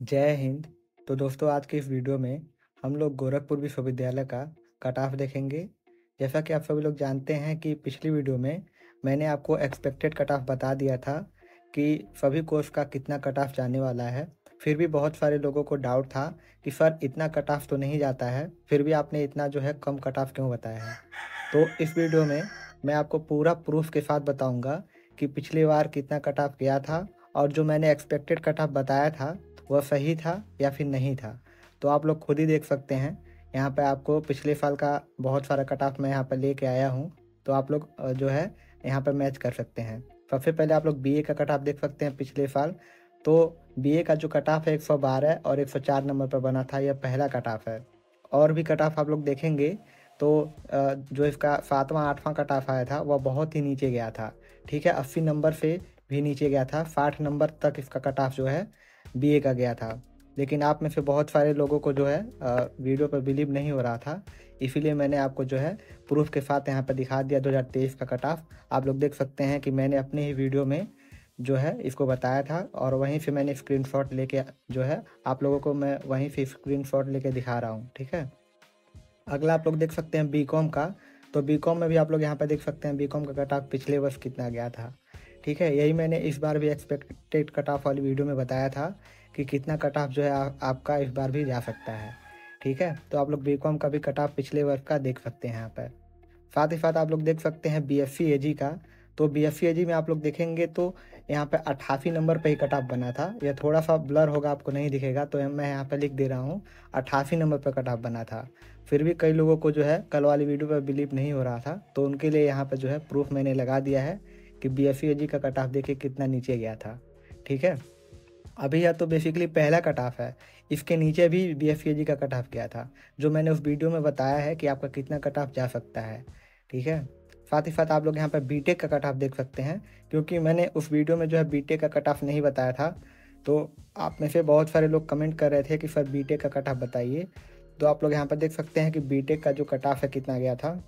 जय हिंद। तो दोस्तों, आज के इस वीडियो में हम लोग गोरखपुर विश्वविद्यालय का कट ऑफ़ देखेंगे। जैसा कि आप सभी लोग जानते हैं कि पिछली वीडियो में मैंने आपको एक्सपेक्टेड कट ऑफ़ बता दिया था कि सभी कोर्स का कितना कट ऑफ़ जाने वाला है। फिर भी बहुत सारे लोगों को डाउट था कि सर इतना कट ऑफ़ तो नहीं जाता है। फिर भी आपने इतना जो है कम कट ऑफ़ क्यों बताया है? तो इस वीडियो में मैं आपको पूरा प्रूफ के साथ बताऊँगा कि पिछली बार कितना कट ऑफ़ गया था और जो मैंने एक्सपेक्टेड कट ऑफ़ बताया था वह सही था या फिर नहीं था। तो आप लोग खुद ही देख सकते हैं। यहाँ पे आपको पिछले साल का बहुत सारा कट ऑफ़ मैं यहाँ पर लेके आया हूँ। तो आप लोग जो है, यहाँ पर मैच कर सकते हैं। सबसे पहले आप लोग बीए का कट ऑफ़ देख सकते हैं पिछले साल। तो बीए का जो कट ऑफ़ है एक सौ बारह और एक सौ चार नंबर पर बना था, यह पहला कट ऑफ़ है। और भी कट ऑफ़ आप लोग देखेंगे तो जो इसका सातवां, आठवां कट ऑफ़ आया था, वह बहुत ही नीचे गया था। ठीक है, अस्सी नंबर से भी नीचे गया था। साठ नंबर तक इसका कट ऑफ़ जो है बीए का गया था। लेकिन आप में से बहुत सारे लोगों को जो है वीडियो पर बिलीव नहीं हो रहा था। इसीलिए मैंने आपको जो है प्रूफ के साथ यहाँ पर दिखा दिया 2023 का कट ऑफ़ आप लोग देख सकते हैं कि मैंने अपने ही वीडियो में जो है, इसको बताया था और वहीं से मैंने स्क्रीन शॉट लेके जो है, आप लोगों को मैं वहीं से स्क्रीन शॉट लेके दिखा रहा हूँ, ठीक है? अगला आप लोग देख सकते हैं बी का। तो बी में भी आप लोग यहाँ पर देख सकते हैं बी का कट ऑफ़ पिछले वर्ष कितना गया था। ठीक है यही मैंने इस बार भी एक्सपेक्टेड कट ऑफ़ वाली वीडियो में बताया था कि कितना कट ऑफ़ जो है आ, आपका इस बार भी जा सकता है। ठीक है तो आप लोग बी कॉम का भी कट ऑफ़ पिछले वर्ष का देख सकते हैं यहाँ पर। साथ ही साथ आप लोग देख सकते हैं बी सी का। तो बी सी में आप लोग देखेंगे तो यहाँ पे अट्ठासी नंबर पे ही कट ऑफ़ बना था। यह थोड़ा सा ब्लर होगा आपको नहीं दिखेगा तो मैं यहाँ पे लिख दे रहा हूँ अट्ठासी नंबर पे कट ऑफ़ बना था। फिर भी कई लोगों को जो है कल वाली वीडियो पर बिलीव नहीं हो रहा था तो उनके लिए यहाँ पर जो है प्रूफ मैंने लगा दिया है। कि बी एस का कट ऑफ़ देखिए कितना नीचे गया था। ठीक है? अभी यह तो बेसिकली पहला कट ऑफ़ है। इसके नीचे भी बी एस का कट ऑफ़ गया था। जो मैंने उस वीडियो में बताया है कि आपका कितना कट ऑफ़ जा सकता है। ठीक है? साथ ही साथ आप लोग यहाँ पर बी का कट ऑफ़ देख सकते हैं। क्योंकि मैंने उस वीडियो में जो है बी का कट ऑफ़ नहीं बताया था। तो आप में से बहुत सारे लोग कमेंट कर रहे थे कि सर बी का कट ऑफ़ बताइए। तो आप लोग यहाँ पर देख सकते हैं कि बी का जो कट ऑफ़ है कितना गया था।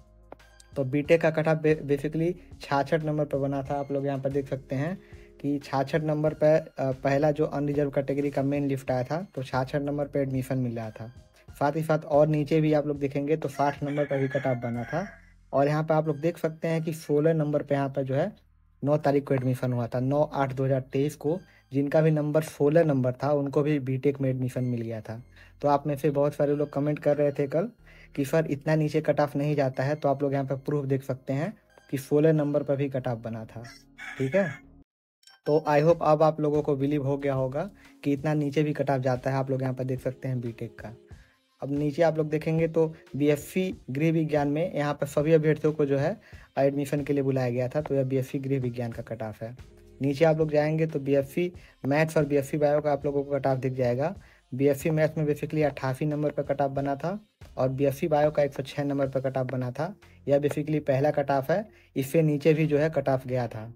तो बीटेक का कट ऑफ़ बेसिकली छाछठ नंबर पर बना था, आप लोग यहाँ पर देख सकते हैं कि छाछठ नंबर पर पहला जो अनरिजर्व कैटेगरी का मेन लिफ्ट आया था तो छाछठ नंबर पर एडमिशन मिल रहा था। साथ ही साथ और नीचे भी आप लोग देखेंगे तो साठ नंबर पर भी कट ऑफ़ बना था। और यहाँ पर आप लोग देख सकते हैं कि सोलह नंबर पर यहाँ पर जो है नौ तारीख को एडमिशन हुआ था, नौ आठ दो हज़ार तेईस को, जिनका भी नंबर सोलह नंबर था, उनको भी बीटेक में एडमिशन मिल गया था। तो आप में से बहुत सारे लोग कमेंट कर रहे थे कल कि, सर, इतना नीचे कट ऑफ़ नहीं जाता है तो आप लोग यहाँ पर प्रूफ देख सकते हैं कि सोलह नंबर पर भी कट ऑफ़ बना था। ठीक है? तो आई होप अब आप लोगों को बिलीव हो गया होगा कि इतना नीचे भी कट ऑफ़ जाता है, आप लोग यहाँ पर देख सकते हैं बीटेक का। अब नीचे आप लोग देखेंगे तो बी गृह विज्ञान में यहाँ पर सभी अभ्यर्थियों को जो है एडमिशन के लिए बुलाया गया था तो यह बी गृह विज्ञान का कट ऑफ़ है। नीचे आप लोग जाएँगे तो बी मैथ्स और बी बायो का आप लोगों को कट ऑफ़ दिख जाएगा। बी मैथ्स में बेसिकली अट्ठासी नंबर पर कट ऑफ़ बना था और बी बायो का एक सौ छः नंबर पर कट ऑफ़ बना था। यह बेसिकली पहला कट ऑफ़ है, इससे नीचे भी जो है कट ऑफ़ गया था।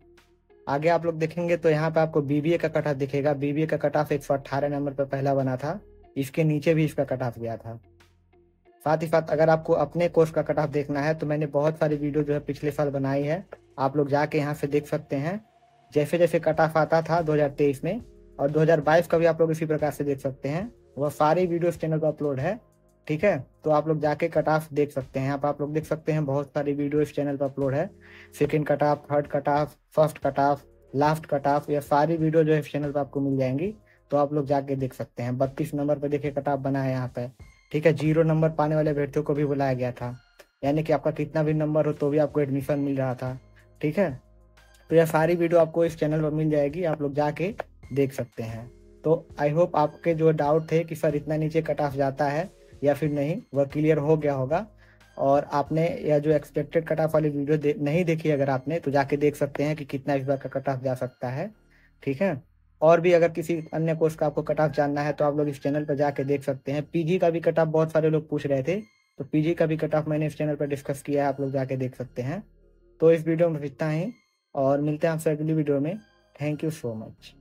आगे आप लोग देखेंगे तो यहाँ पर आपको बीबीए का कट ऑफ़ दिखेगा बीबीए का कट ऑफ़ एक नंबर पर पहला बना था। इसके नीचे भी इसका कट ऑफ़ गया था। साथ ही साथ अगर आपको अपने कोर्स का कट ऑफ़ देखना है तो मैंने बहुत सारी वीडियो जो है पिछले साल बनाई है। आप लोग जाके यहाँ से देख सकते हैं। जैसे जैसे कट ऑफ़ आता था 2023 में और 2022 का भी आप लोग इसी प्रकार से देख सकते हैं। वह सारी वीडियो चैनल पर अपलोड है, ठीक है? तो आप लोग जाके कट ऑफ़ देख सकते हैं। आप आप लोग देख सकते हैं बहुत सारी वीडियो इस चैनल पर अपलोड है। Second cut off, third cut off, first cut off, last cut off, यह सारी वीडियो जो है इस चैनल पर आपको मिल जाएँगी। तो आप लोग जाके देख सकते हैं। बत्तीस नंबर पर देखिए कट ऑफ़ बना है यहाँ पे। ठीक है ज़ीरो नंबर पाने वाले अभ्यर्थियों को भी बुलाया गया था। यानी कि आपका कितना भी नंबर हो तो भी आपको एडमिशन मिल रहा था। ठीक है? तो यह सारी वीडियो आपको इस चैनल पर मिल जाएगी। आप लोग जाके देख सकते हैं। तो आई होप आपके जो डाउट थे कि सर इतना नीचे कट ऑफ़ जाता है या फिर नहीं वह क्लियर हो गया होगा। और आपने यह जो एक्सपेक्टेड कट ऑफ़ वाली वीडियो दे, नहीं देखी अगर आपने तो जाके देख सकते हैं कि कितना इस बार का कट ऑफ़ जा सकता है। ठीक है? और भी अगर किसी अन्य कोर्स का आपको कट ऑफ़ जानना है तो आप लोग इस चैनल पर जाके देख सकते हैं। पीजी का भी कट ऑफ़ बहुत सारे लोग पूछ रहे थे तो पीजी का भी कट ऑफ़ मैंने इस चैनल पर डिस्कस किया है, आप लोग जाके देख सकते हैं। तो इस वीडियो में इतना ही, और मिलते हैं आपसे अगली वीडियो में। Thank you so much.